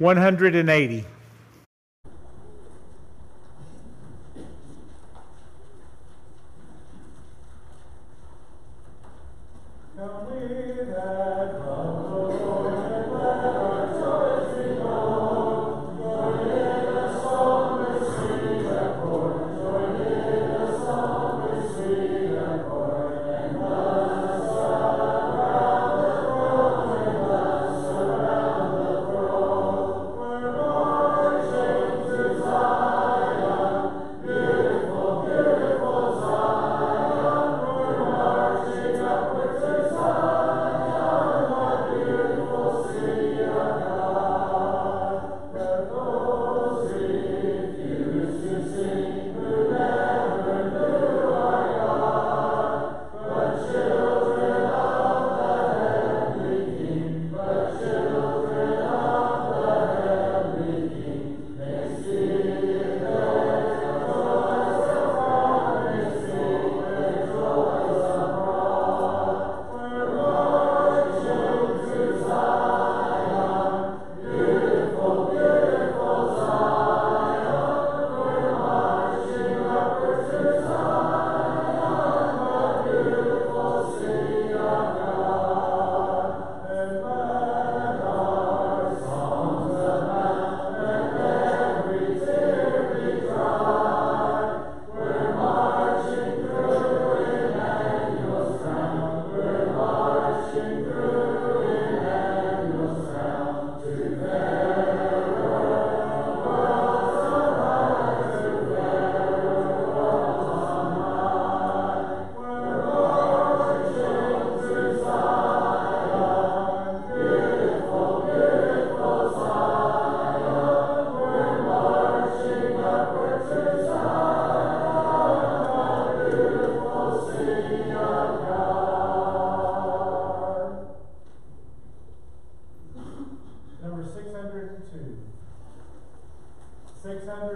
180.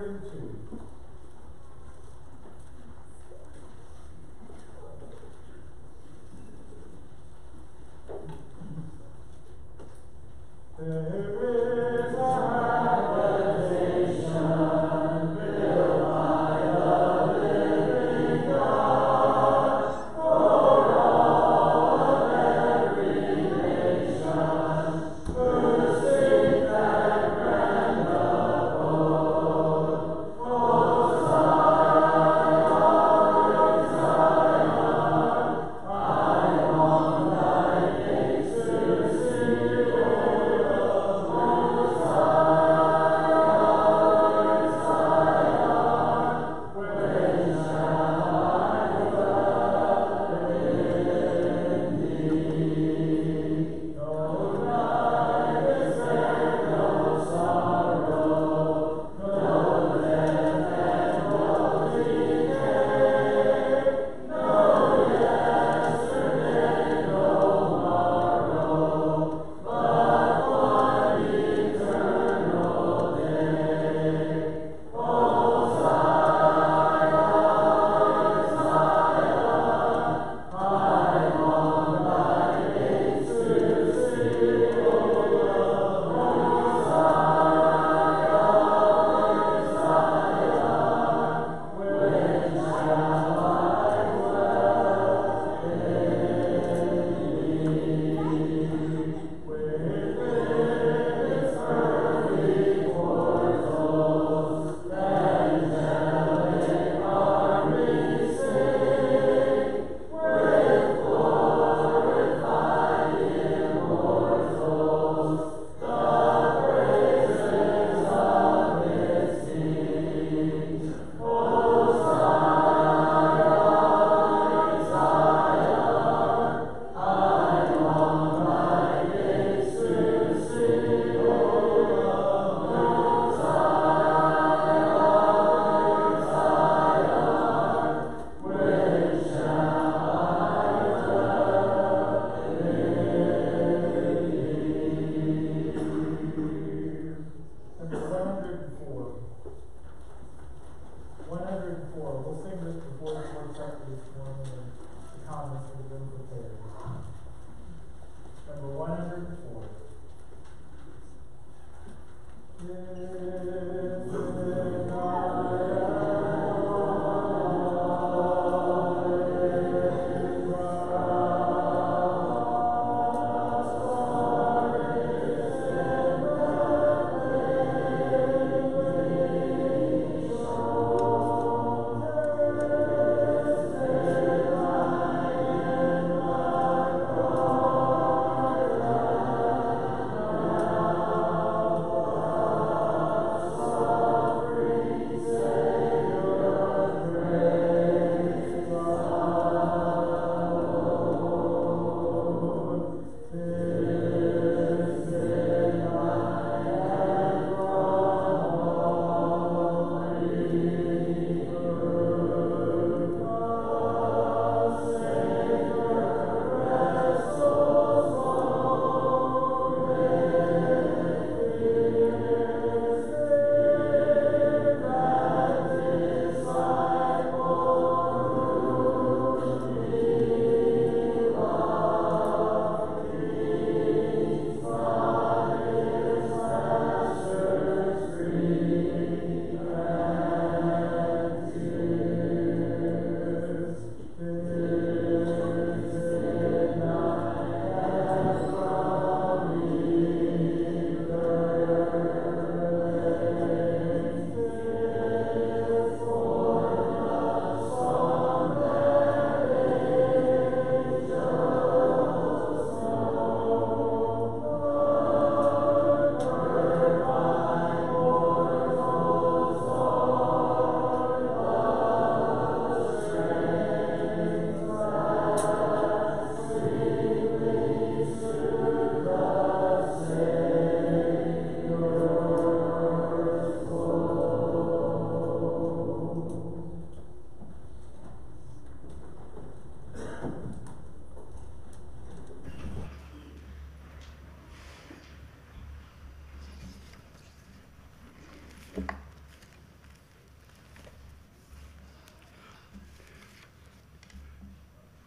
Six hundred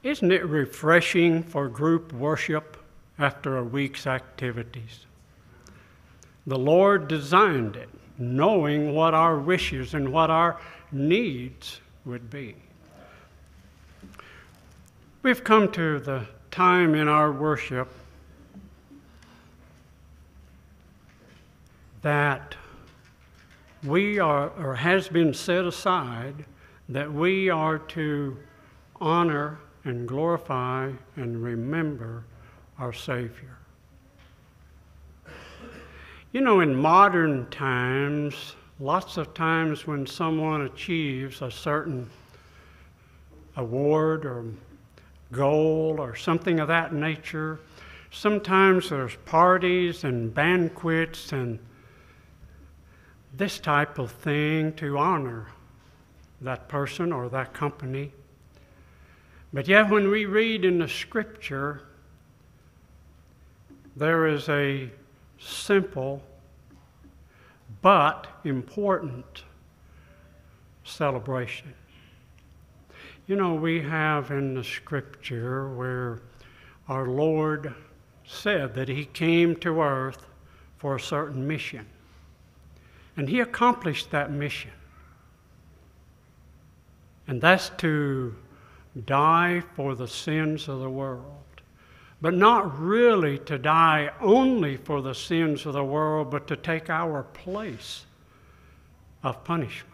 Isn't it refreshing for group worship after a week's activities? The Lord designed it, knowing what our wishes and what our needs would be. We've come to the time in our worship that we are, or has been set aside, that we are to honor and glorify and remember our Savior. You know, in modern times, lots of times when someone achieves a certain award or goal or something of that nature, sometimes there's parties and banquets and this type of thing to honor that person or that company. But yet, when we read in the scripture, there is a simple but important celebration. You know, we have in the scripture where our Lord said that He came to earth for a certain mission. And He accomplished that mission. And that's to die for the sins of the world. But not really to die only for the sins of the world, but to take our place of punishment.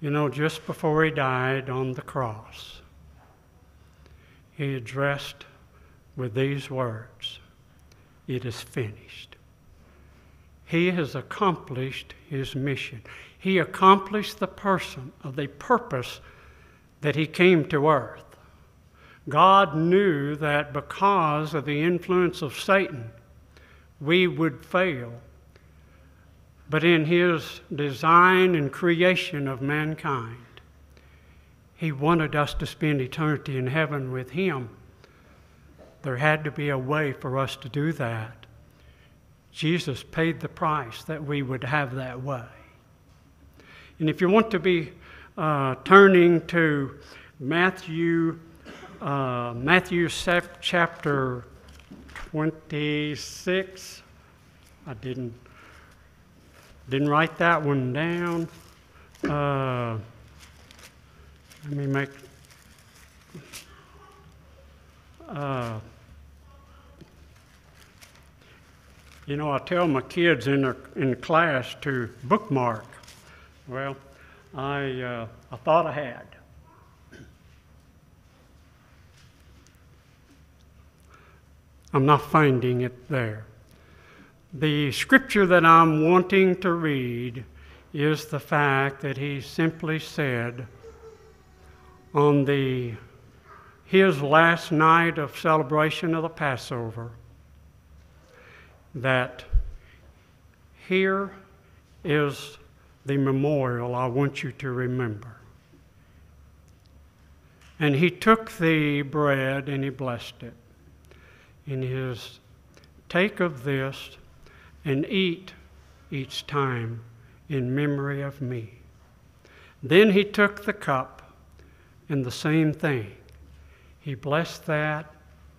You know, just before he died on the cross, he addressed with these words It is finished. He has accomplished his mission. He accomplished the person of the purpose that he came to earth. God knew that because of the influence of Satan, we would fail. But in his design and creation of mankind, he wanted us to spend eternity in heaven with him. There had to be a way for us to do that. Jesus paid the price that we would have that way. And if you want to be uh, turning to Matthew, uh, Matthew chapter 26, I didn't didn't write that one down. Uh, let me make. Uh, you know, I tell my kids in in class to bookmark. Well, I uh, I thought I had. I'm not finding it there. The scripture that I'm wanting to read is the fact that he simply said on the his last night of celebration of the Passover that here is the memorial I want you to remember. And he took the bread and he blessed it. And his take of this and eat each time in memory of me. Then he took the cup and the same thing. He blessed that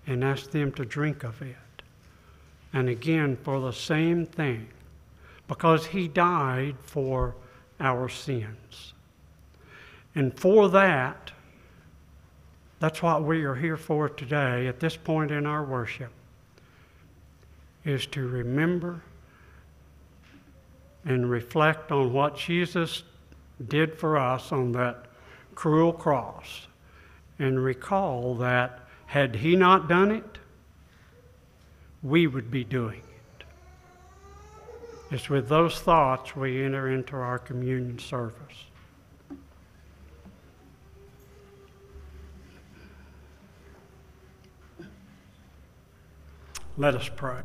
and asked them to drink of it. And again, for the same thing, because he died for our sins. And for that, that's what we are here for today at this point in our worship, is to remember and reflect on what Jesus did for us on that cruel cross and recall that had he not done it, we would be doing it. It's with those thoughts we enter into our communion service. Let us pray.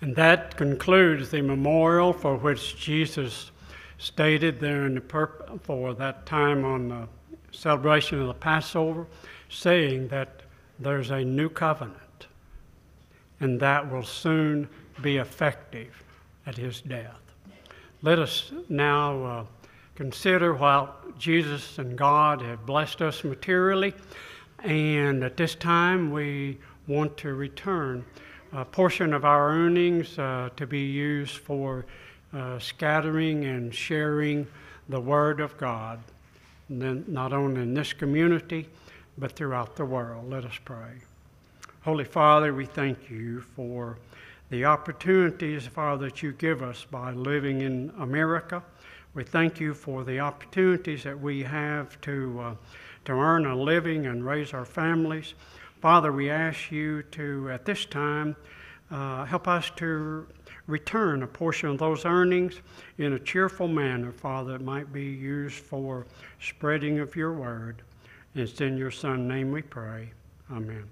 And that concludes the memorial for which Jesus stated there in the for that time on the celebration of the Passover, saying that there's a new covenant, and that will soon be effective at his death. Let us now uh, consider while Jesus and God have blessed us materially, and at this time we want to return a portion of our earnings uh, to be used for uh, scattering and sharing the Word of God, not only in this community, but throughout the world. Let us pray. Holy Father, we thank you for the opportunities, Father, that you give us by living in America. We thank you for the opportunities that we have to, uh, to earn a living and raise our families. Father, we ask you to, at this time, uh, help us to return a portion of those earnings in a cheerful manner, Father, that might be used for spreading of your word. It's in your Son's name we pray. Amen.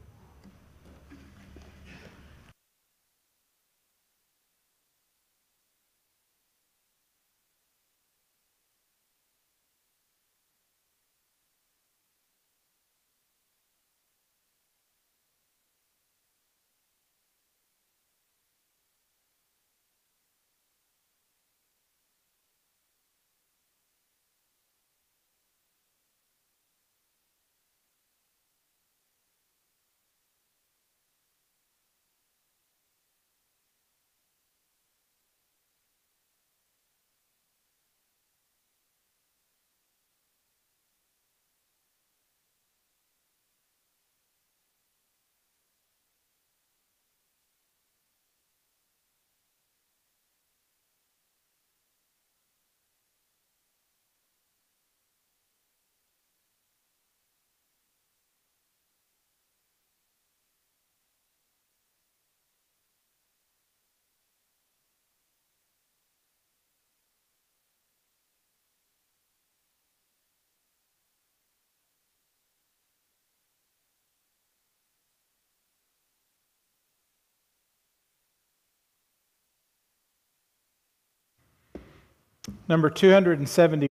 Number 270.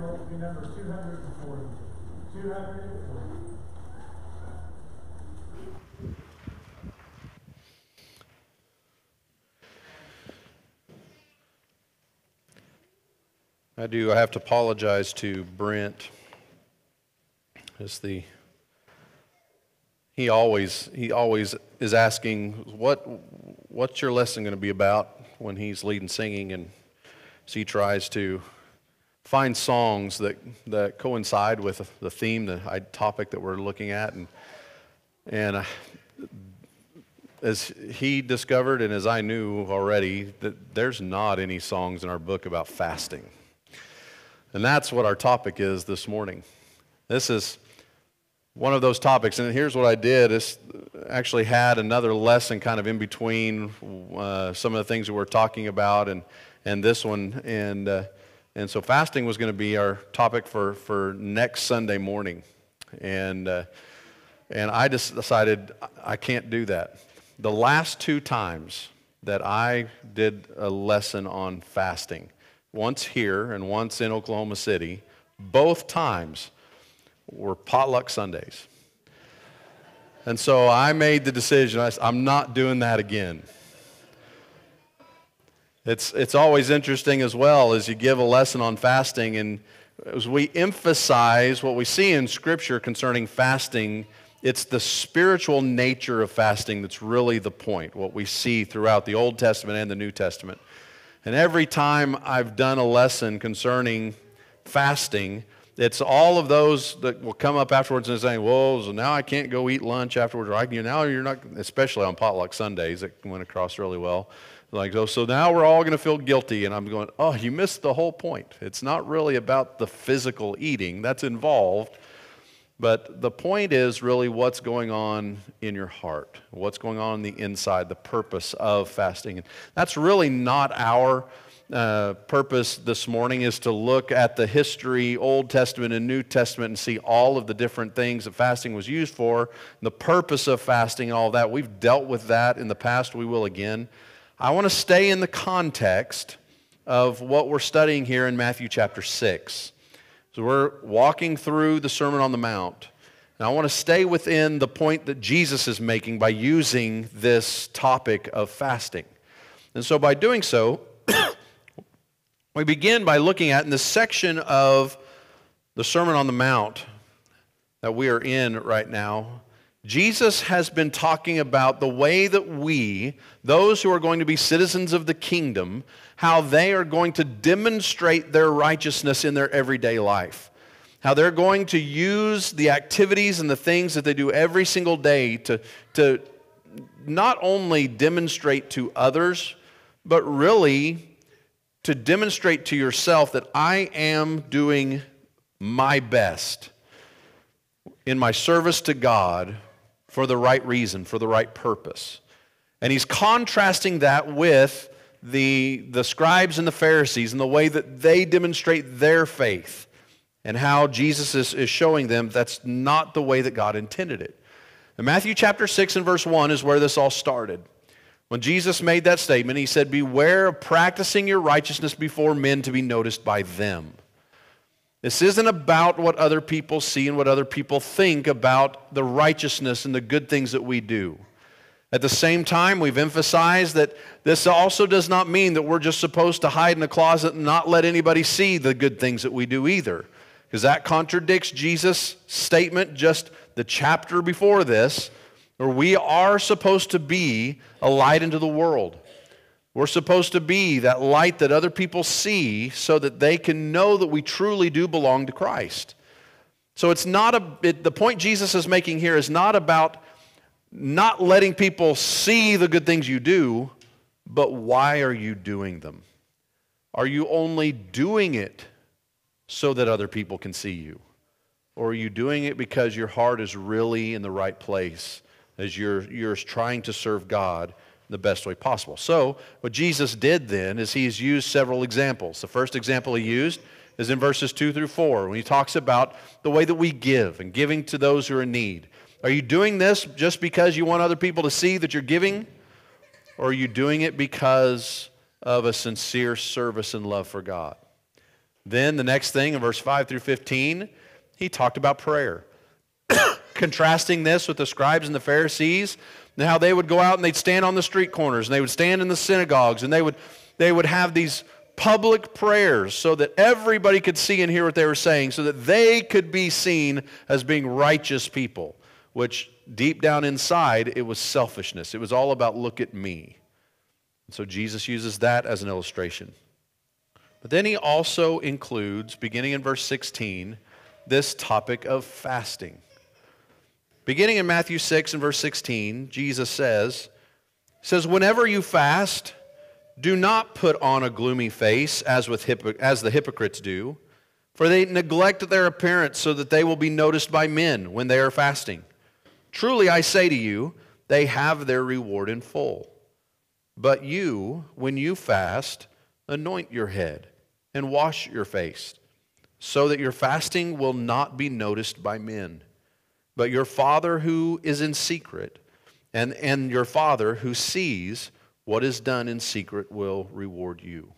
Will be number two hundred and forty. Two hundred and forty. I do. I have to apologize to Brent. As the he always he always is asking what what's your lesson going to be about when he's leading singing and so he tries to find songs that that coincide with the theme the topic that we're looking at and and uh, as he discovered and as I knew already that there's not any songs in our book about fasting. And that's what our topic is this morning. This is one of those topics. And here's what I did is actually had another lesson kind of in between uh, some of the things that we're talking about and, and this one. And, uh, and so fasting was going to be our topic for, for next Sunday morning. And, uh, and I just decided I can't do that. The last two times that I did a lesson on fasting, once here and once in Oklahoma City, both times were potluck Sundays. And so I made the decision, I, am not doing that again. It's, it's always interesting as well as you give a lesson on fasting, and as we emphasize what we see in Scripture concerning fasting, it's the spiritual nature of fasting that's really the point, what we see throughout the Old Testament and the New Testament. And every time I've done a lesson concerning fasting, it's all of those that will come up afterwards and say, "Well, so now I can't go eat lunch afterwards." Or I, know, now you're not, especially on potluck Sundays, it went across really well. Like, oh, so now we're all going to feel guilty, and I'm going, "Oh, you missed the whole point. It's not really about the physical eating that's involved, but the point is really what's going on in your heart, what's going on on the inside, the purpose of fasting. That's really not our uh, purpose this morning is to look at the history, Old Testament and New Testament, and see all of the different things that fasting was used for, the purpose of fasting, all that. We've dealt with that in the past. We will again. I want to stay in the context of what we're studying here in Matthew chapter 6. So we're walking through the Sermon on the Mount. And I want to stay within the point that Jesus is making by using this topic of fasting. And so by doing so, we begin by looking at in the section of the Sermon on the Mount that we are in right now. Jesus has been talking about the way that we, those who are going to be citizens of the kingdom, how they are going to demonstrate their righteousness in their everyday life. How they're going to use the activities and the things that they do every single day to, to not only demonstrate to others, but really to demonstrate to yourself that I am doing my best in my service to God for the right reason, for the right purpose. And he's contrasting that with the, the scribes and the Pharisees and the way that they demonstrate their faith and how Jesus is, is showing them that's not the way that God intended it. In Matthew chapter 6 and verse 1 is where this all started. When Jesus made that statement, he said, Beware of practicing your righteousness before men to be noticed by them. This isn't about what other people see and what other people think about the righteousness and the good things that we do. At the same time, we've emphasized that this also does not mean that we're just supposed to hide in a closet and not let anybody see the good things that we do either. Because that contradicts Jesus' statement just the chapter before this, where we are supposed to be a light into the world. We're supposed to be that light that other people see so that they can know that we truly do belong to Christ. So it's not a, it, the point Jesus is making here is not about not letting people see the good things you do, but why are you doing them? Are you only doing it so that other people can see you? Or are you doing it because your heart is really in the right place as you're, you're trying to serve God the best way possible. So, what Jesus did then is he's used several examples. The first example he used is in verses 2 through 4 when he talks about the way that we give and giving to those who are in need. Are you doing this just because you want other people to see that you're giving? Or are you doing it because of a sincere service and love for God? Then the next thing in verse 5 through 15, he talked about prayer. Contrasting this with the scribes and the Pharisees, and how they would go out and they'd stand on the street corners and they would stand in the synagogues and they would, they would have these public prayers so that everybody could see and hear what they were saying, so that they could be seen as being righteous people, which deep down inside, it was selfishness. It was all about, look at me. So Jesus uses that as an illustration. But then he also includes, beginning in verse 16, this topic of fasting. Beginning in Matthew 6 and verse 16, Jesus says, says, Whenever you fast, do not put on a gloomy face as, with as the hypocrites do, for they neglect their appearance so that they will be noticed by men when they are fasting. Truly I say to you, they have their reward in full. But you, when you fast, anoint your head and wash your face, so that your fasting will not be noticed by men. But your Father who is in secret, and, and your Father who sees what is done in secret will reward you.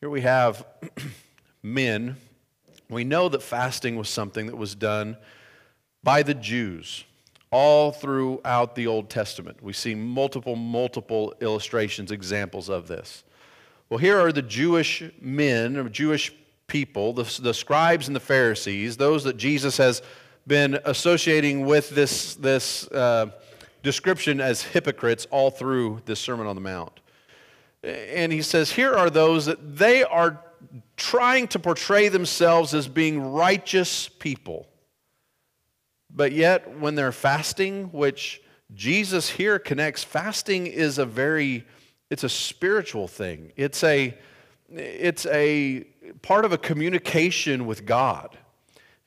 Here we have men. We know that fasting was something that was done by the Jews all throughout the Old Testament. We see multiple, multiple illustrations, examples of this. Well, here are the Jewish men, or Jewish people, the, the scribes and the Pharisees, those that Jesus has been associating with this, this uh, description as hypocrites all through this Sermon on the Mount. And he says, here are those that they are trying to portray themselves as being righteous people. But yet, when they're fasting, which Jesus here connects, fasting is a very, it's a spiritual thing. It's a, it's a part of a communication with God.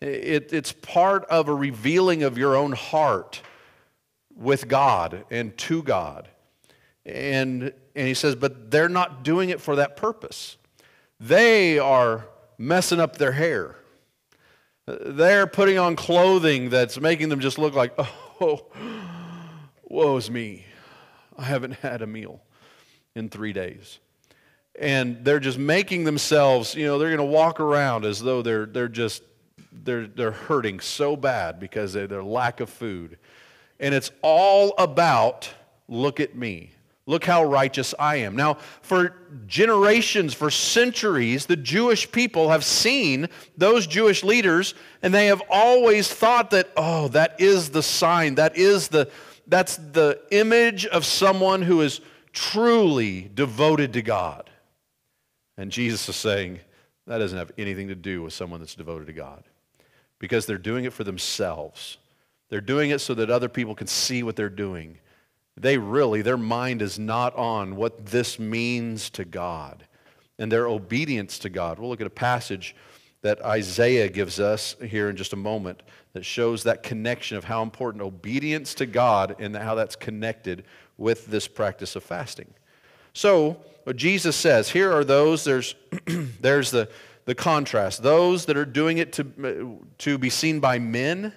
It, it's part of a revealing of your own heart with God and to God. And, and he says, but they're not doing it for that purpose. They are messing up their hair. They're putting on clothing that's making them just look like, oh, woe's me. I haven't had a meal in three days. And they're just making themselves, you know, they're going to walk around as though they're, they're just, they're, they're hurting so bad because of their lack of food. And it's all about, look at me. Look how righteous I am. Now, for generations, for centuries, the Jewish people have seen those Jewish leaders, and they have always thought that, oh, that is the sign, that is the, that's the image of someone who is truly devoted to God. And Jesus is saying, that doesn't have anything to do with someone that's devoted to God. Because they're doing it for themselves. They're doing it so that other people can see what they're doing. They really, their mind is not on what this means to God and their obedience to God. We'll look at a passage that Isaiah gives us here in just a moment that shows that connection of how important obedience to God and how that's connected with this practice of fasting. So, what Jesus says, here are those, there's, there's the, the contrast. Those that are doing it to, to be seen by men,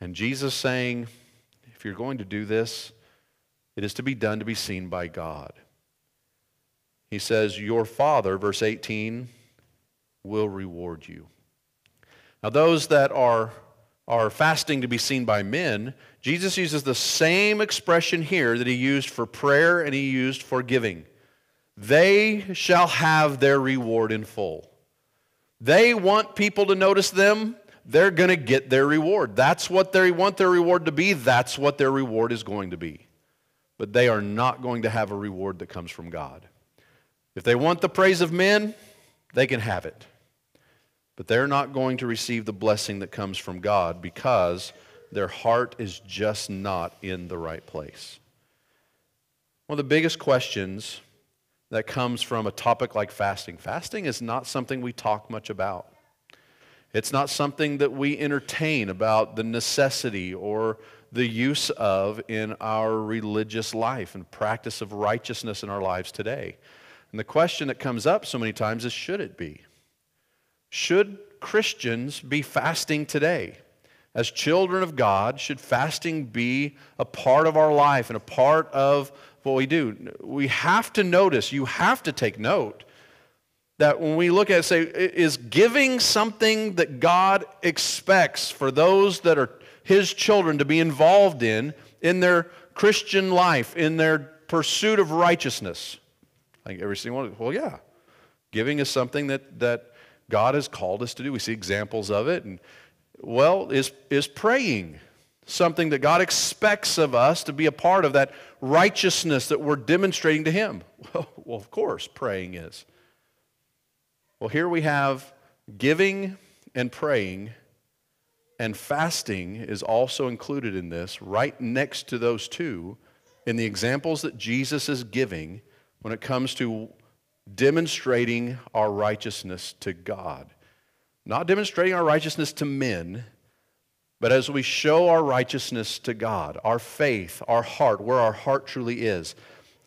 and Jesus saying, if you're going to do this, it is to be done to be seen by God. He says, Your Father, verse 18, will reward you. Now, those that are, are fasting to be seen by men, Jesus uses the same expression here that he used for prayer and he used for giving. They shall have their reward in full. They want people to notice them they're going to get their reward. That's what they want their reward to be. That's what their reward is going to be. But they are not going to have a reward that comes from God. If they want the praise of men, they can have it. But they're not going to receive the blessing that comes from God because their heart is just not in the right place. One of the biggest questions that comes from a topic like fasting fasting is not something we talk much about. It's not something that we entertain about the necessity or the use of in our religious life and practice of righteousness in our lives today. And the question that comes up so many times is should it be? Should Christians be fasting today? As children of God, should fasting be a part of our life and a part of what we do? We have to notice, you have to take note that when we look at it, say, is giving something that God expects for those that are his children to be involved in, in their Christian life, in their pursuit of righteousness? I think every single one, well, yeah. Giving is something that, that God has called us to do. We see examples of it. And, well, is, is praying something that God expects of us to be a part of that righteousness that we're demonstrating to Him? Well, well of course, praying is. Well, here we have giving and praying, and fasting is also included in this, right next to those two, in the examples that Jesus is giving when it comes to demonstrating our righteousness to God. Not demonstrating our righteousness to men, but as we show our righteousness to God, our faith, our heart, where our heart truly is.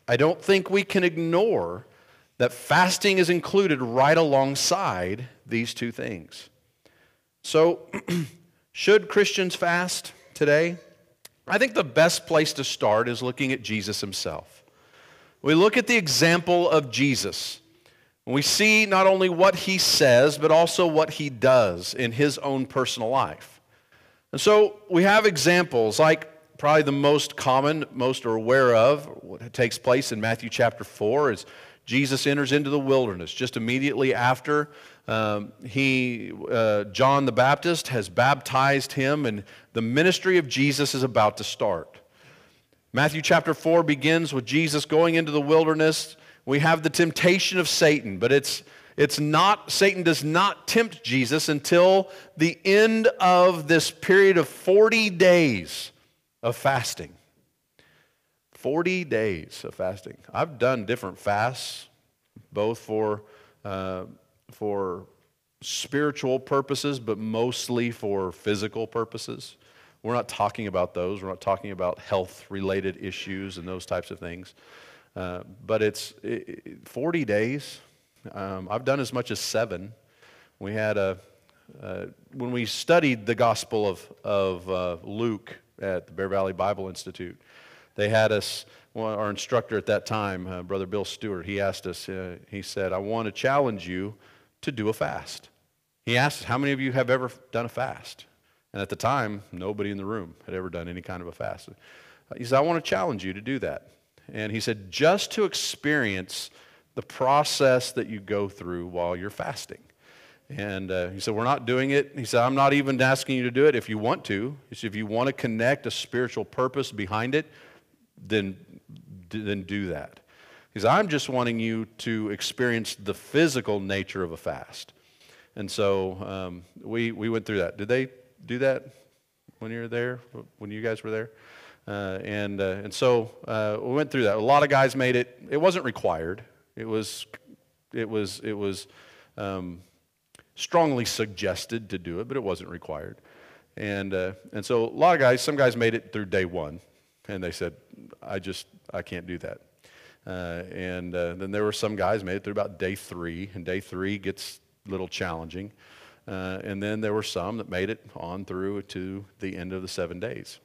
I don't think we can ignore that fasting is included right alongside these two things. So, should Christians fast today? I think the best place to start is looking at Jesus himself. We look at the example of Jesus. We see not only what he says, but also what he does in his own personal life. And so we have examples like probably the most common, most are aware of, what takes place in Matthew chapter 4 is Jesus enters into the wilderness just immediately after um, he, uh, John the Baptist has baptized him, and the ministry of Jesus is about to start. Matthew chapter 4 begins with Jesus going into the wilderness. We have the temptation of Satan, but it's, it's not, Satan does not tempt Jesus until the end of this period of 40 days of fasting. 40 days of fasting. I've done different fasts, both for, uh, for spiritual purposes, but mostly for physical purposes. We're not talking about those. We're not talking about health related issues and those types of things. Uh, but it's it, 40 days. Um, I've done as much as seven. We had a, uh, when we studied the Gospel of, of uh, Luke at the Bear Valley Bible Institute, they had us, well, our instructor at that time, uh, Brother Bill Stewart, he asked us, uh, he said, I want to challenge you to do a fast. He asked How many of you have ever done a fast? And at the time, nobody in the room had ever done any kind of a fast. He said, I want to challenge you to do that. And he said, just to experience the process that you go through while you're fasting. And uh, he said, We're not doing it. He said, I'm not even asking you to do it if you want to. He said, If you want to connect a spiritual purpose behind it, then, then do that. Because I'm just wanting you to experience the physical nature of a fast. And so um, we, we went through that. Did they do that when you were there, when you guys were there? Uh, and, uh, and so uh, we went through that. A lot of guys made it. It wasn't required. It was, it was, it was um, strongly suggested to do it, but it wasn't required. And, uh, and so a lot of guys, some guys made it through day one. And they said, I just, I can't do that. Uh, and uh, then there were some guys made it through about day three, and day three gets a little challenging. Uh, and then there were some that made it on through to the end of the seven days.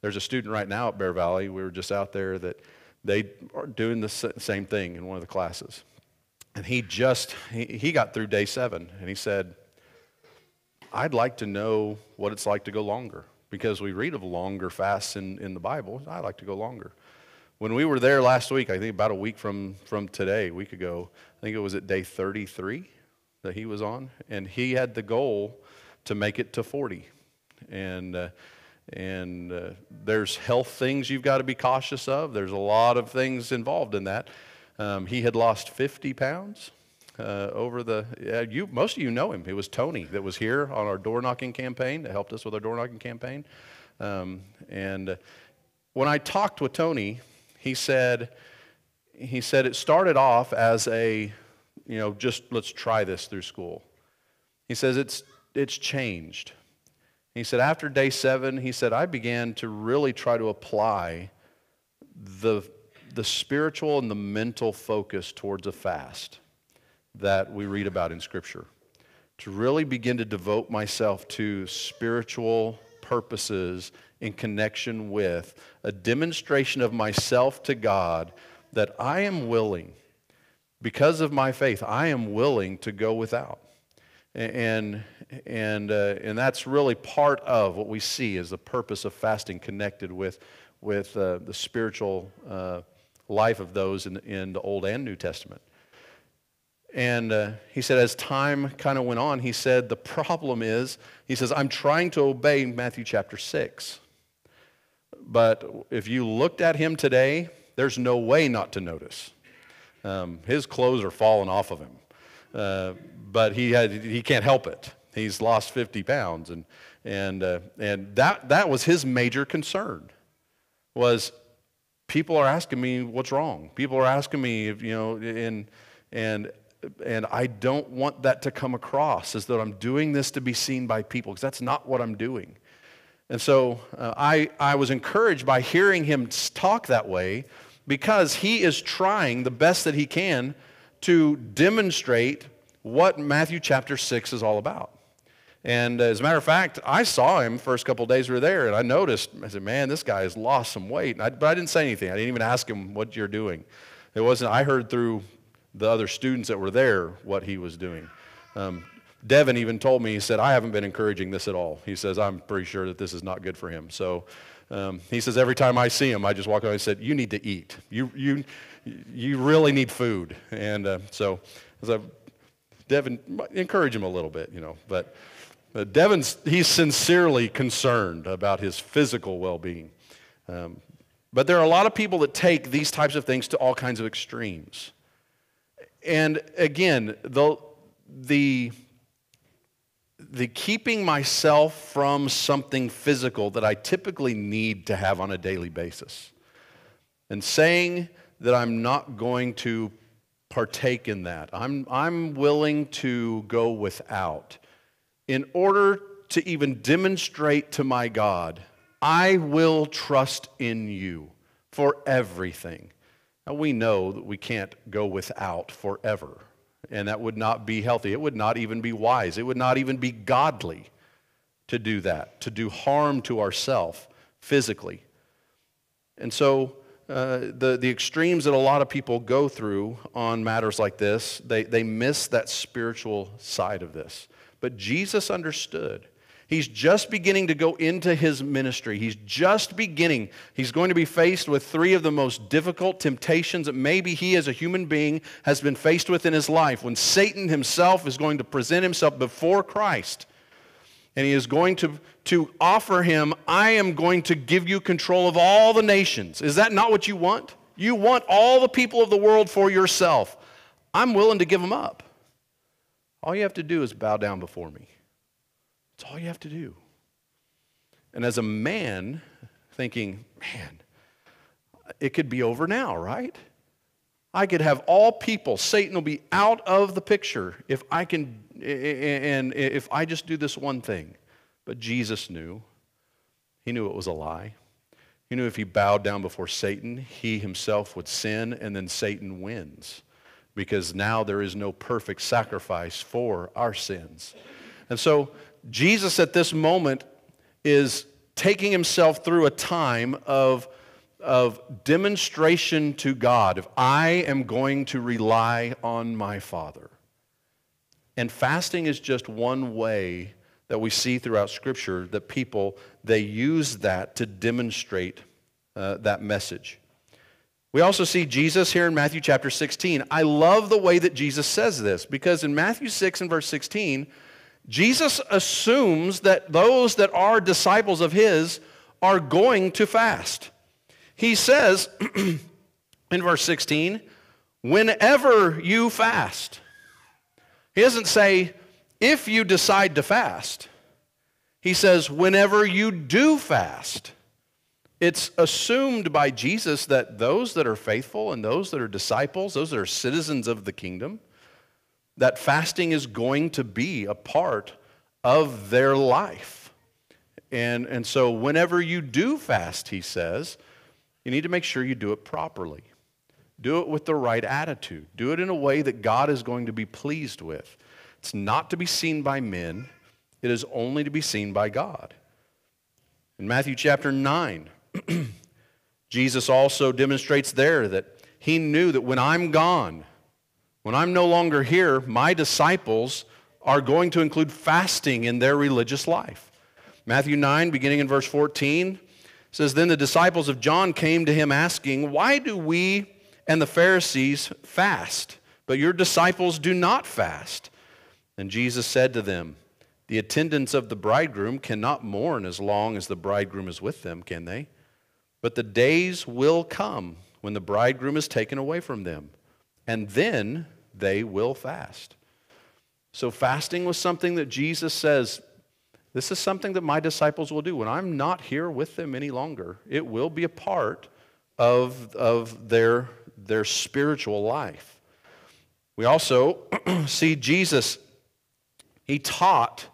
There's a student right now at Bear Valley. We were just out there that they are doing the same thing in one of the classes. And he just, he, he got through day seven, and he said, I'd like to know what it's like to go longer because we read of longer fasts in, in the Bible. I'd like to go longer. When we were there last week, I think about a week from, from today, a week ago, I think it was at day 33 that he was on, and he had the goal to make it to 40. And, uh, and uh, there's health things you've got to be cautious of. There's a lot of things involved in that. Um, he had lost 50 pounds uh, over the, uh, you, most of you know him. It was Tony that was here on our door knocking campaign that helped us with our door knocking campaign. Um, and uh, when I talked with Tony, he said, he said it started off as a, you know, just let's try this through school. He says it's, it's changed. He said after day seven, he said, I began to really try to apply the, the spiritual and the mental focus towards a fast that we read about in Scripture. To really begin to devote myself to spiritual purposes in connection with a demonstration of myself to God that I am willing, because of my faith, I am willing to go without. And, and, uh, and that's really part of what we see as the purpose of fasting connected with, with uh, the spiritual uh, life of those in, in the Old and New Testament. And uh, he said, as time kind of went on, he said, the problem is, he says, I'm trying to obey Matthew chapter 6. But if you looked at him today, there's no way not to notice. Um, his clothes are falling off of him. Uh, but he, had, he can't help it. He's lost 50 pounds. And, and, uh, and that, that was his major concern was people are asking me what's wrong. People are asking me, if, you know, and, and and I don't want that to come across as though I'm doing this to be seen by people, because that's not what I'm doing. And so uh, I, I was encouraged by hearing him talk that way because he is trying the best that he can to demonstrate what Matthew chapter 6 is all about. And as a matter of fact, I saw him first couple days we were there, and I noticed, I said, man, this guy has lost some weight. I, but I didn't say anything. I didn't even ask him what you're doing. It wasn't, I heard through the other students that were there what he was doing. Um, Devin even told me, he said, I haven't been encouraging this at all. He says, I'm pretty sure that this is not good for him. So um, he says, every time I see him, I just walk over and said, you need to eat. You, you, you really need food. And uh, so, so Devin, encourage him a little bit, you know. But uh, Devin's, he's sincerely concerned about his physical well-being. Um, but there are a lot of people that take these types of things to all kinds of extremes. And again, the, the, the keeping myself from something physical that I typically need to have on a daily basis and saying that I'm not going to partake in that. I'm, I'm willing to go without in order to even demonstrate to my God, I will trust in you for everything. Now, we know that we can't go without forever, and that would not be healthy. It would not even be wise. It would not even be godly to do that, to do harm to ourselves physically. And so, uh, the, the extremes that a lot of people go through on matters like this, they, they miss that spiritual side of this. But Jesus understood. He's just beginning to go into his ministry. He's just beginning. He's going to be faced with three of the most difficult temptations that maybe he as a human being has been faced with in his life. When Satan himself is going to present himself before Christ and he is going to, to offer him, I am going to give you control of all the nations. Is that not what you want? You want all the people of the world for yourself. I'm willing to give them up. All you have to do is bow down before me. That's all you have to do. And as a man, thinking, man, it could be over now, right? I could have all people, Satan will be out of the picture if I can, and if I just do this one thing. But Jesus knew. He knew it was a lie. He knew if he bowed down before Satan, he himself would sin, and then Satan wins. Because now there is no perfect sacrifice for our sins. And so Jesus at this moment is taking himself through a time of, of demonstration to God if I am going to rely on my Father. And fasting is just one way that we see throughout Scripture that people, they use that to demonstrate uh, that message. We also see Jesus here in Matthew chapter 16. I love the way that Jesus says this because in Matthew 6 and verse 16, Jesus assumes that those that are disciples of his are going to fast. He says in verse 16, whenever you fast. He doesn't say, if you decide to fast. He says, whenever you do fast. It's assumed by Jesus that those that are faithful and those that are disciples, those that are citizens of the kingdom, that fasting is going to be a part of their life. And, and so, whenever you do fast, he says, you need to make sure you do it properly. Do it with the right attitude. Do it in a way that God is going to be pleased with. It's not to be seen by men, it is only to be seen by God. In Matthew chapter 9, Jesus also demonstrates there that he knew that when I'm gone, When I'm no longer here, my disciples are going to include fasting in their religious life. Matthew 9, beginning in verse 14, says, Then the disciples of John came to him asking, Why do we and the Pharisees fast, but your disciples do not fast? And Jesus said to them, The attendants of the bridegroom cannot mourn as long as the bridegroom is with them, can they? But the days will come when the bridegroom is taken away from them, and then they will fast. So, fasting was something that Jesus says, This is something that my disciples will do. When I'm not here with them any longer, it will be a part of, of their, their spiritual life. We also see Jesus, he taught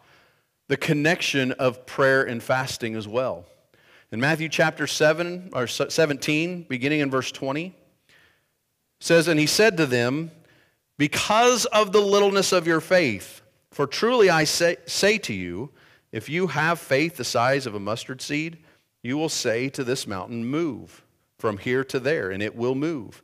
the connection of prayer and fasting as well. In Matthew chapter 7 or 17, beginning in verse 20, says, And he said to them, because of the littleness of your faith. For truly I say, say to you, if you have faith the size of a mustard seed, you will say to this mountain, Move from here to there, and it will move.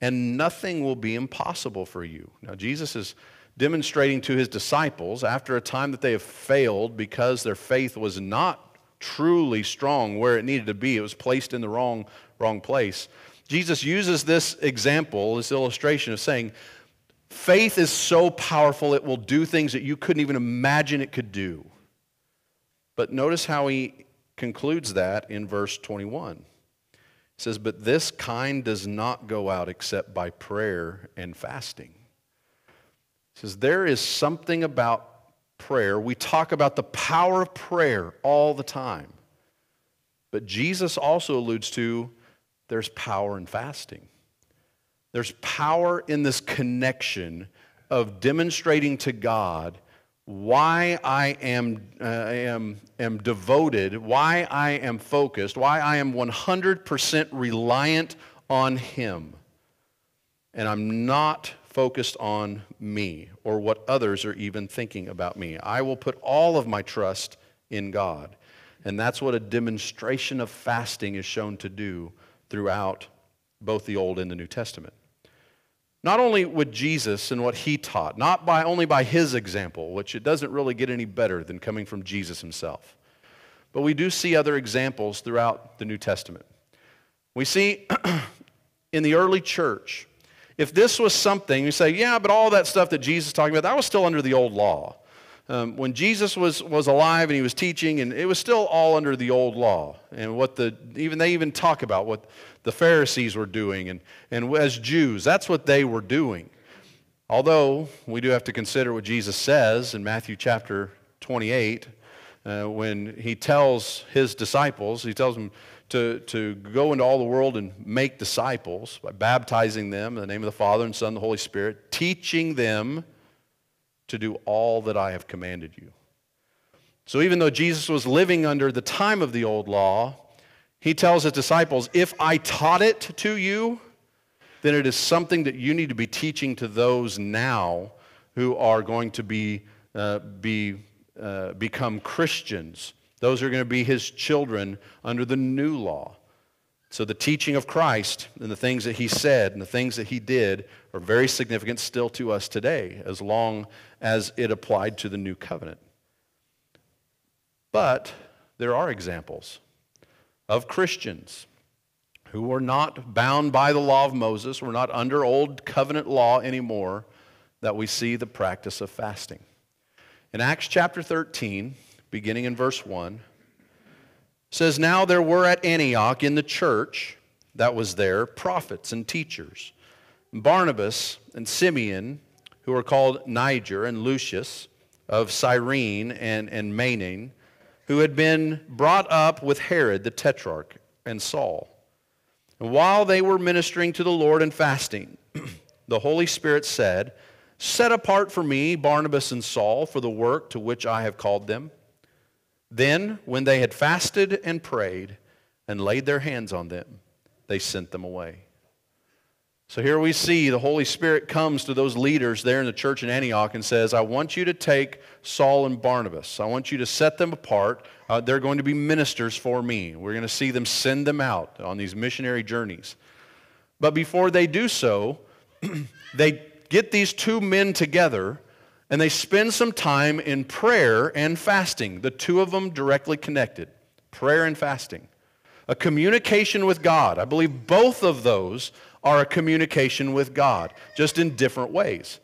And nothing will be impossible for you. Now, Jesus is demonstrating to his disciples after a time that they have failed because their faith was not truly strong where it needed to be, it was placed in the wrong, wrong place. Jesus uses this example, this illustration of saying, Faith is so powerful, it will do things that you couldn't even imagine it could do. But notice how he concludes that in verse 21. He says, But this kind does not go out except by prayer and fasting. He says, There is something about prayer. We talk about the power of prayer all the time. But Jesus also alludes to there's power in fasting. There's power in this connection of demonstrating to God why I am, uh, am, am devoted, why I am focused, why I am 100% reliant on Him. And I'm not focused on me or what others are even thinking about me. I will put all of my trust in God. And that's what a demonstration of fasting is shown to do throughout both the Old and the New Testament. Not only with Jesus and what he taught, not by, only by his example, which it doesn't really get any better than coming from Jesus himself, but we do see other examples throughout the New Testament. We see in the early church, if this was something, you say, yeah, but all that stuff that Jesus is talking about, that was still under the old law. Um, when Jesus was, was alive and he was teaching, and it was still all under the old law. And what the, even they even talk about what the Pharisees were doing, and, and as Jews, that's what they were doing. Although we do have to consider what Jesus says in Matthew chapter 28, uh, when he tells his disciples, he tells them to, to go into all the world and make disciples by baptizing them in the name of the Father and Son and the Holy Spirit, teaching them to do all that I have commanded you. So even though Jesus was living under the time of the old law, he tells his disciples, If I taught it to you, then it is something that you need to be teaching to those now who are going to be, uh, be, uh, become Christians. Those are going to be his children under the new law. So the teaching of Christ and the things that he said and the things that he did are very significant still to us today, as long as it applied to the new covenant. But there are examples of Christians who were not bound by the law of Moses, were not under old covenant law anymore, that we see the practice of fasting. In Acts chapter 13, beginning in verse 1, says, Now there were at Antioch in the church that was there prophets and teachers, Barnabas and Simeon, who were called Niger and Lucius of Cyrene and, and Manaen, who had been brought up with Herod the Tetrarch and Saul. And while they were ministering to the Lord and fasting, the Holy Spirit said, Set apart for me Barnabas and Saul for the work to which I have called them. Then, when they had fasted and prayed and laid their hands on them, they sent them away. So here we see the Holy Spirit comes to those leaders there in the church in Antioch and says, I want you to take Saul and Barnabas. I want you to set them apart. Uh, they're going to be ministers for me. We're going to see them send them out on these missionary journeys. But before they do so, they get these two men together and they spend some time in prayer and fasting, the two of them directly connected prayer and fasting. A communication with God. I believe both of those are a communication with God, just in different ways.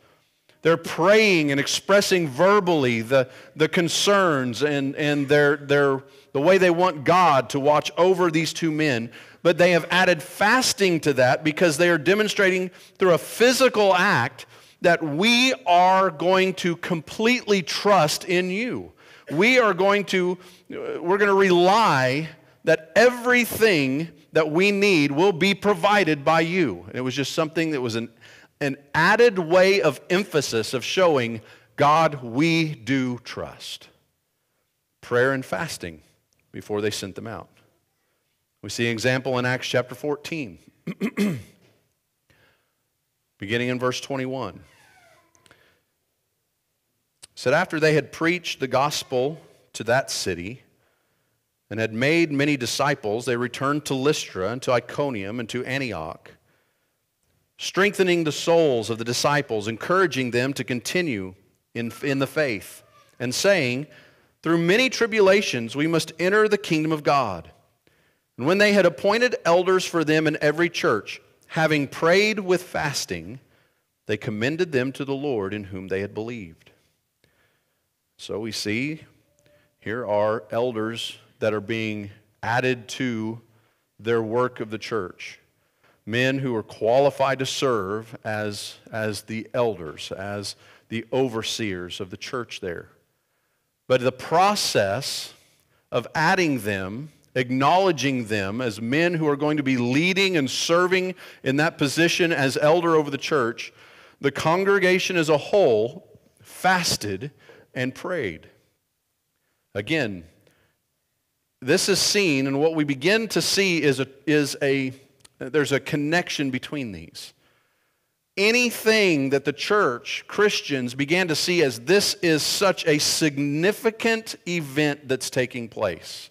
They're praying and expressing verbally the, the concerns and, and their, their, the way they want God to watch over these two men. But they have added fasting to that because they are demonstrating through a physical act that we are going to completely trust in you. We are going to, we're going to rely that everything that we need will be provided by you. And it was just something that was an an added way of emphasis of showing God, we do trust. Prayer and fasting before they sent them out. We see an example in Acts chapter 14, beginning in verse 21. It said, After they had preached the gospel to that city and had made many disciples, they returned to Lystra and to Iconium and to Antioch strengthening the souls of the disciples, encouraging them to continue in, in the faith, and saying, Through many tribulations we must enter the kingdom of God. And when they had appointed elders for them in every church, having prayed with fasting, they commended them to the Lord in whom they had believed. So we see here are elders that are being added to their work of the church men who are qualified to serve as, as the elders, as the overseers of the church there. But the process of adding them, acknowledging them as men who are going to be leading and serving in that position as elder over the church, the congregation as a whole fasted and prayed. Again, this is seen, and what we begin to see is a, is a there's a connection between these. Anything that the church, Christians, began to see as this is such a significant event that's taking place,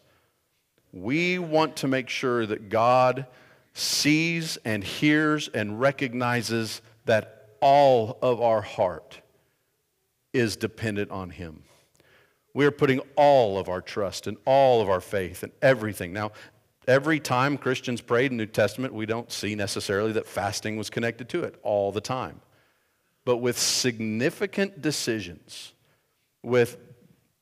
we want to make sure that God sees and hears and recognizes that all of our heart is dependent on Him. We are putting all of our trust and all of our faith and everything. Now, Every time Christians prayed in the New Testament, we don't see necessarily that fasting was connected to it all the time. But with significant decisions, with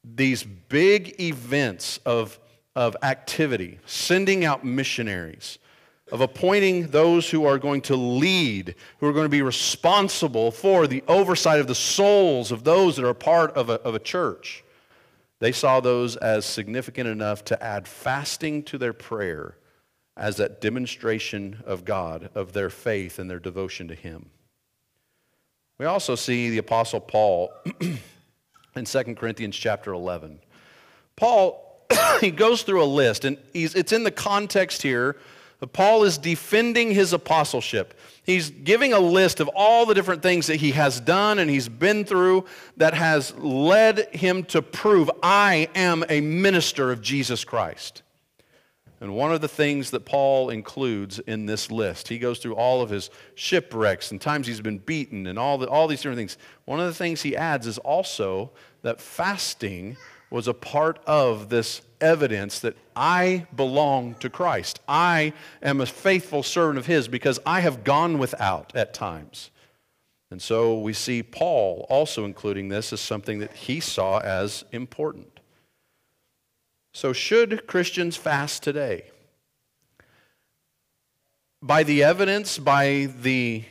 these big events of, of activity, sending out missionaries, of appointing those who are going to lead, who are going to be responsible for the oversight of the souls of those that are part of a, of a church they saw those as significant enough to add fasting to their prayer as that demonstration of God, of their faith and their devotion to Him. We also see the Apostle Paul in 2 Corinthians chapter 11. Paul, he goes through a list, and he's it's in the context here Paul is defending his apostleship. He's giving a list of all the different things that he has done and he's been through that has led him to prove, I am a minister of Jesus Christ. And one of the things that Paul includes in this list, he goes through all of his shipwrecks and times he's been beaten and all, the, all these different things. One of the things he adds is also that fasting was a part of this evidence that I belong to Christ. I am a faithful servant of His because I have gone without at times. And so we see Paul also including this as something that he saw as important. So, should Christians fast today? By the evidence, by the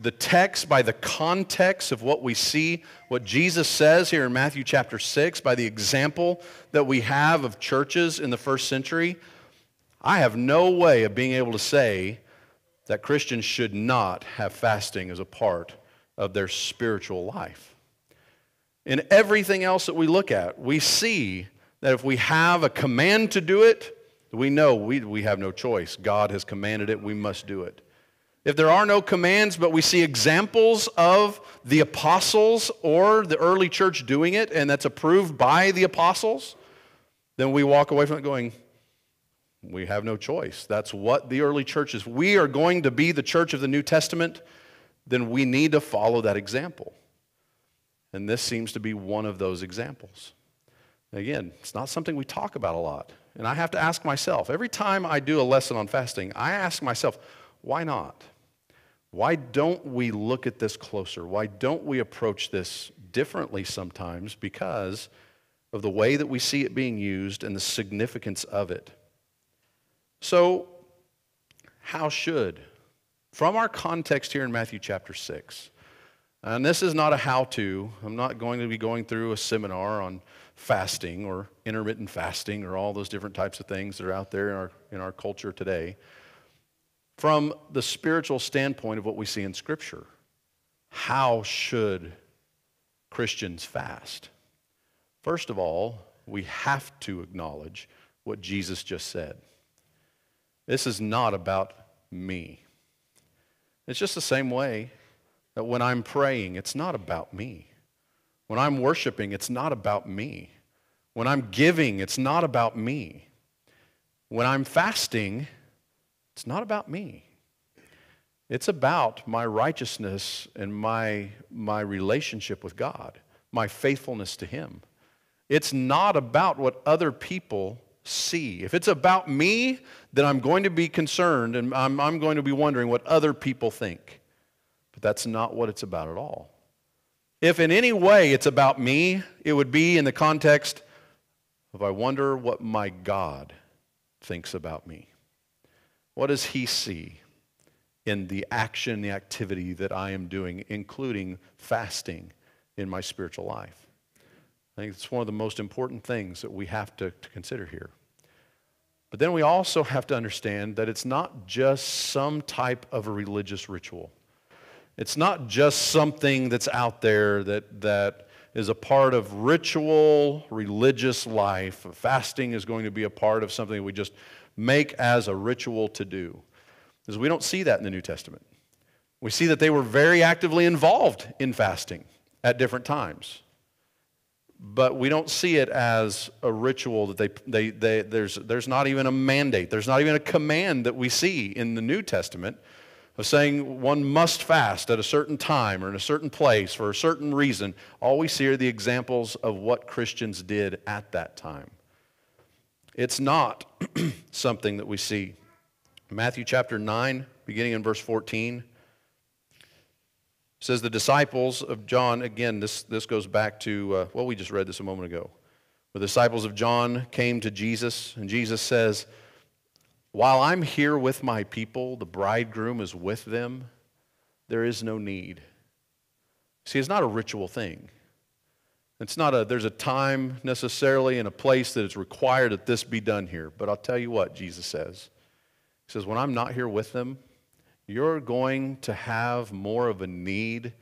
the text, by the context of what we see, what Jesus says here in Matthew chapter 6, by the example that we have of churches in the first century, I have no way of being able to say that Christians should not have fasting as a part of their spiritual life. In everything else that we look at, we see that if we have a command to do it, we know we, we have no choice. God has commanded it, we must do it. If there are no commands, but we see examples of the apostles or the early church doing it, and that's approved by the apostles, then we walk away from it going, we have no choice. That's what the early church is. We are going to be the church of the New Testament. then we need to follow that example. And this seems to be one of those examples. Again, it's not something we talk about a lot. And I have to ask myself, every time I do a lesson on fasting, I ask myself, why not? Why don't we look at this closer? Why don't we approach this differently sometimes because of the way that we see it being used and the significance of it? So, how should? From our context here in Matthew chapter 6, and this is not a how to, I'm not going to be going through a seminar on fasting or intermittent fasting or all those different types of things that are out there in our, in our culture today. From the spiritual standpoint of what we see in Scripture, how should Christians fast? First of all, we have to acknowledge what Jesus just said. This is not about me. It's just the same way that when I'm praying, it's not about me. When I'm worshiping, it's not about me. When I'm giving, it's not about me. When I'm fasting, it's not about me. It's about my righteousness and my, my relationship with God, my faithfulness to Him. It's not about what other people see. If it's about me, then I'm going to be concerned and I'm, I'm going to be wondering what other people think. But that's not what it's about at all. If in any way it's about me, it would be in the context of I wonder what my God thinks about me. What does he see in the action, the activity that I am doing, including fasting in my spiritual life? I think it's one of the most important things that we have to, to consider here. But then we also have to understand that it's not just some type of a religious ritual. It's not just something that's out there that, that is a part of ritual religious life. Fasting is going to be a part of something we just make as a ritual to do. Because we don't see that in the New Testament. We see that they were very actively involved in fasting at different times. But we don't see it as a ritual that they, they, they, there's, there's not even a mandate. There's not even a command that we see in the New Testament of saying one must fast at a certain time or in a certain place for a certain reason. All we see are the examples of what Christians did at that time. It's not something that we see. Matthew chapter 9, beginning in verse 14, says the disciples of John, again, this, this goes back to, uh, well, we just read this a moment ago. The disciples of John came to Jesus, and Jesus says, while I'm here with my people, the bridegroom is with them, there is no need. See, it's not a ritual thing. It's not a, there's a time necessarily and a place that it's required that this be done here. But I'll tell you what, Jesus says. He says, when I'm not here with them, you're going to have more of a need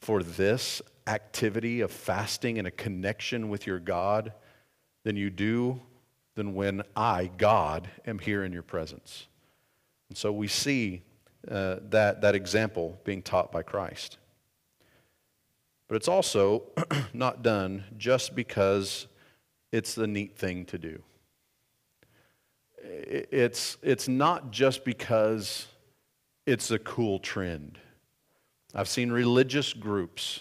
for this activity of fasting and a connection with your God than you do than when I, God, am here in your presence. And so we see uh, that, that example being taught by Christ. But it's also not done just because it's the neat thing to do. It's, it's not just because it's a cool trend. I've seen religious groups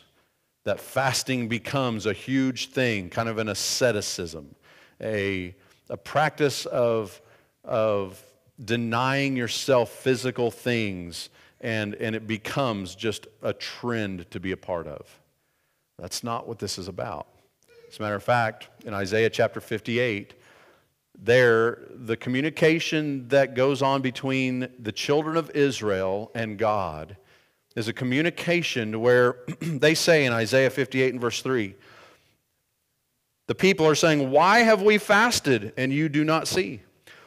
that fasting becomes a huge thing, kind of an asceticism, a, a practice of, of denying yourself physical things, and, and it becomes just a trend to be a part of. That's not what this is about. As a matter of fact, in Isaiah chapter 58, there, the communication that goes on between the children of Israel and God is a communication where they say in Isaiah 58 and verse 3, the people are saying, Why have we fasted and you do not see?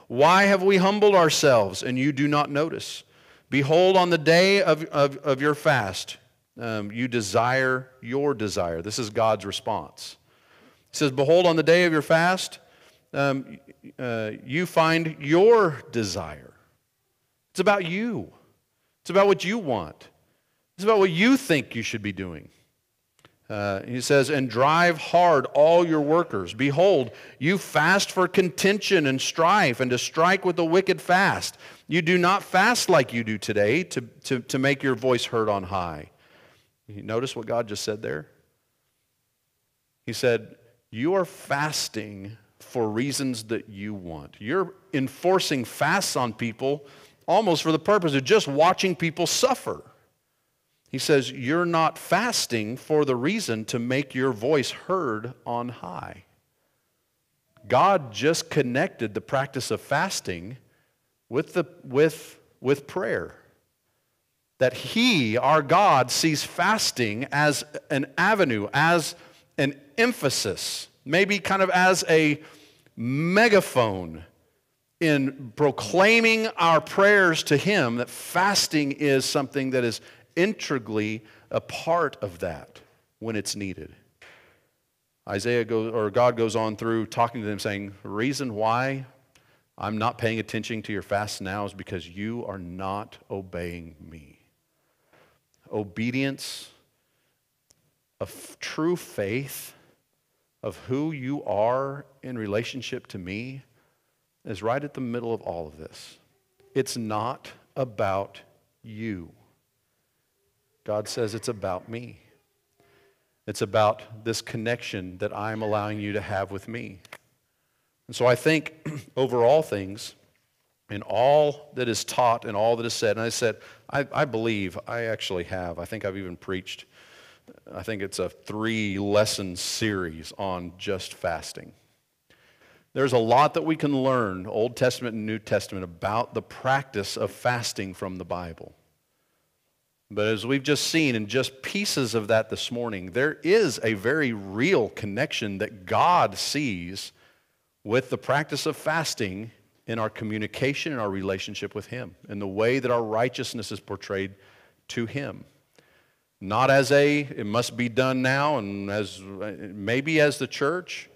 Why have we humbled ourselves and you do not notice? Behold, on the day of, of, of your fast, um, you desire your desire. This is God's response. He says, Behold, on the day of your fast, um, uh, you find your desire. It's about you, it's about what you want, it's about what you think you should be doing. Uh, he says, and drive hard all your workers. Behold, you fast for contention and strife, and to strike with the wicked fast. You do not fast like you do today to, to, to make your voice heard on high. You notice what God just said there? He said, You are fasting for reasons that you want. You're enforcing fasts on people almost for the purpose of just watching people suffer. He says, You're not fasting for the reason to make your voice heard on high. God just connected the practice of fasting with, the, with, with prayer. That He, our God, sees fasting as an avenue, as an emphasis, maybe kind of as a megaphone in proclaiming our prayers to Him, that fasting is something that is integrally a part of that when it's needed. Isaiah goes, or God goes on through talking to them saying, the reason why I'm not paying attention to your fast now is because you are not obeying me. Obedience of true faith of who you are in relationship to me is right at the middle of all of this. It's not about you. God says it's about me. It's about this connection that I'm allowing you to have with me. And so I think over all things, in all that is taught and all that is said, and I said, I, I believe, I actually have, I think I've even preached, I think it's a three lesson series on just fasting. There's a lot that we can learn, Old Testament and New Testament, about the practice of fasting from the Bible. But as we've just seen in just pieces of that this morning, there is a very real connection that God sees with the practice of fasting in our communication and our relationship with Him, in the way that our righteousness is portrayed to Him. Not as a, it must be done now, and as maybe as the church,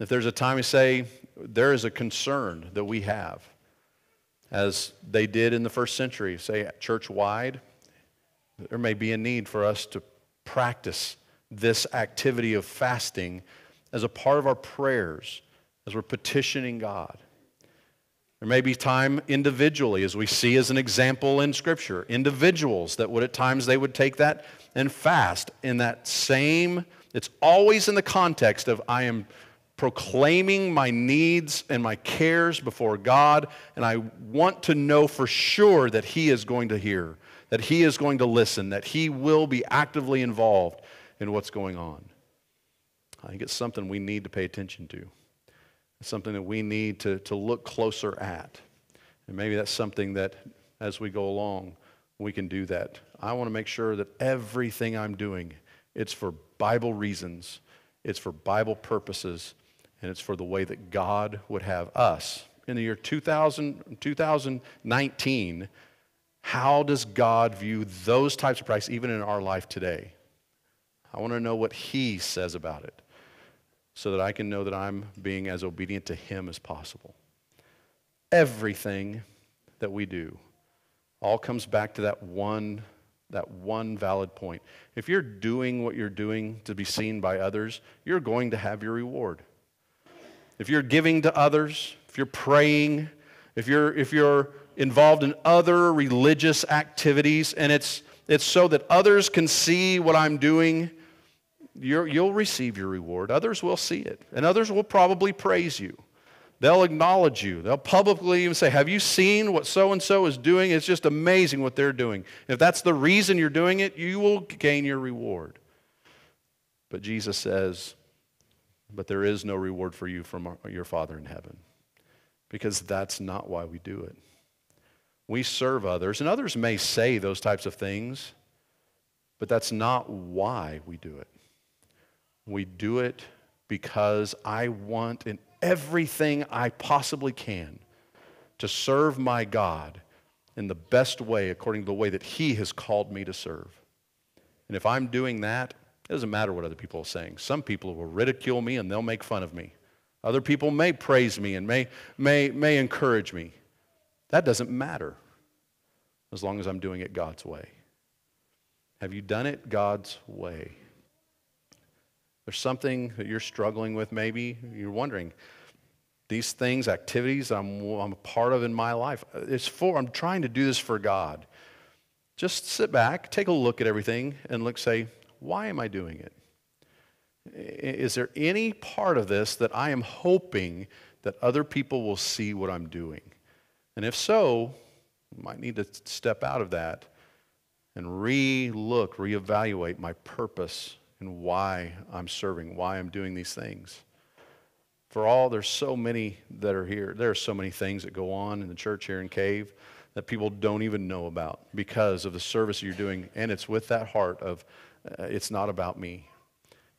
if there's a time we say, there is a concern that we have, as they did in the first century, say church wide, there may be a need for us to practice this activity of fasting as a part of our prayers as we're petitioning God. There may be time individually, as we see as an example in Scripture, individuals that would at times they would take that and fast in that same, it's always in the context of I am proclaiming my needs and my cares before God, and I want to know for sure that He is going to hear that he is going to listen, that he will be actively involved in what's going on. I think it's something we need to pay attention to. Something that we need to, to look closer at. And maybe that's something that as we go along, we can do that. I want to make sure that everything I'm doing, it's for Bible reasons, it's for Bible purposes, and it's for the way that God would have us in the year 2000, 2019 how does God view those types of practices even in our life today? I want to know what He says about it so that I can know that I'm being as obedient to Him as possible. Everything that we do all comes back to that one, that one valid point. If you're doing what you're doing to be seen by others, you're going to have your reward. If you're giving to others, if you're praying, if you're, if you're involved in other religious activities, and it's, it's so that others can see what I'm doing, you will receive your reward. Others will see it, and others will probably praise you. They'll acknowledge you. They'll publicly even say, Have you seen what so and so is doing? It's just amazing what they're doing. If that's the reason you're doing it, you will gain your reward. But Jesus says, But there is no reward for you from your Father in heaven. Because that's not why we do it. We serve others, and others may say those types of things, but that's not why we do it. We do it because I want in everything I possibly can to serve my God in the best way according to the way that He has called me to serve. And if I'm doing that, it doesn't matter what other people are saying. Some people will ridicule me and they'll make fun of me. Other people may praise me and may, may, may encourage me. That doesn't matter as long as I'm doing it God's way. Have you done it God's way? There's something that you're struggling with, maybe. You're wondering, these things, activities I'm, I'm a part of in my life, uh, it's for, I'm trying to do this for God. Just sit back, take a look at everything, and look, say, why am I doing it? Is there any part of this that I am hoping that other people will see what I'm doing? And if so, I might need to step out of that and re-look, reevaluate my purpose and why I'm serving, why I'm doing these things. For all, there's so many that are here. There are so many things that go on in the church here in Cave that people don't even know about because of the service you're doing. And it's with that heart of, uh, it's not about me.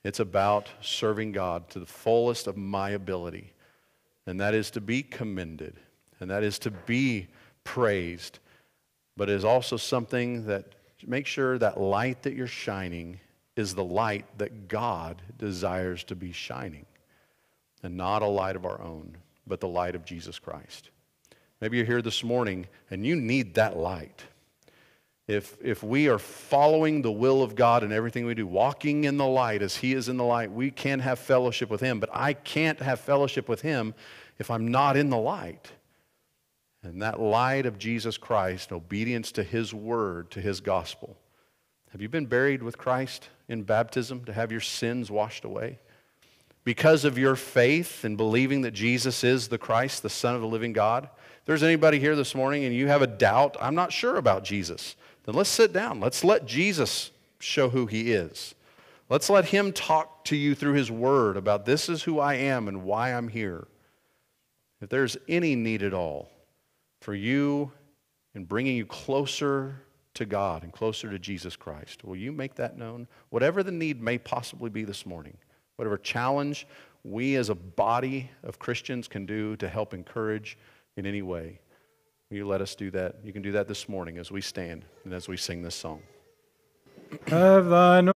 It's about serving God to the fullest of my ability. And that is to be commended. And that is to be praised. But it is also something that make sure that light that you're shining is the light that God desires to be shining. And not a light of our own, but the light of Jesus Christ. Maybe you're here this morning and you need that light. If, if we are following the will of God in everything we do, walking in the light as He is in the light, we can have fellowship with Him. But I can't have fellowship with Him if I'm not in the light. And that light of Jesus Christ, obedience to His word, to His gospel. Have you been buried with Christ in baptism to have your sins washed away? Because of your faith and believing that Jesus is the Christ, the Son of the living God? If there's anybody here this morning and you have a doubt, I'm not sure about Jesus, then let's sit down. Let's let Jesus show who he is. Let's let him talk to you through his word about this is who I am and why I'm here. If there's any need at all for you in bringing you closer to God and closer to Jesus Christ, will you make that known? Whatever the need may possibly be this morning, whatever challenge we as a body of Christians can do to help encourage in any way. Will you let us do that? You can do that this morning as we stand and as we sing this song. Have thine